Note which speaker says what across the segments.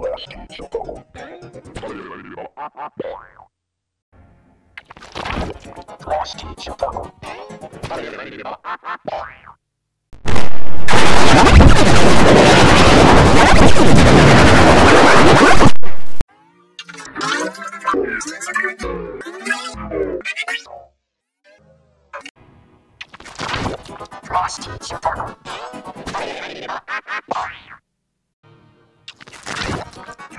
Speaker 1: glass teacher phone. Glass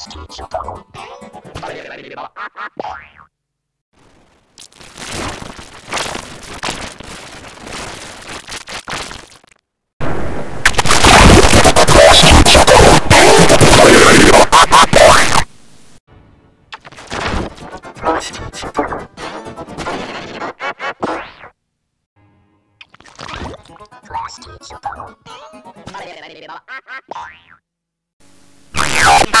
Speaker 1: Hostage of the Hostage of the よ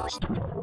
Speaker 1: し